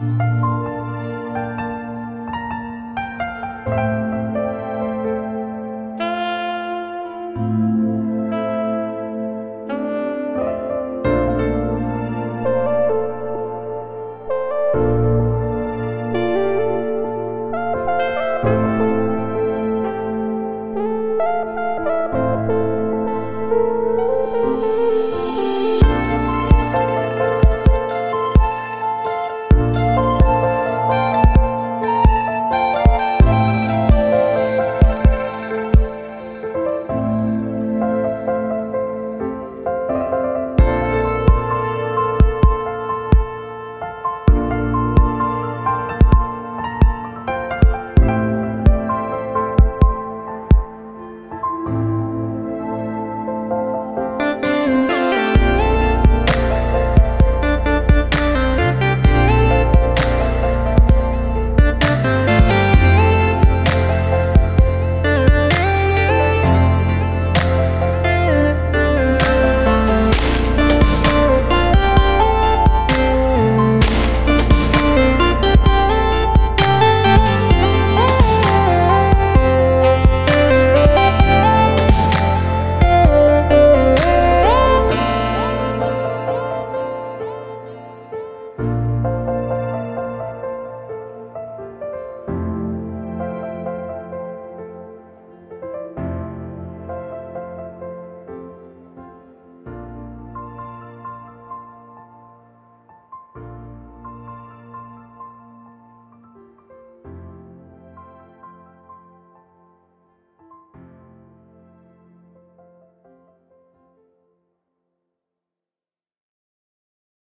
Música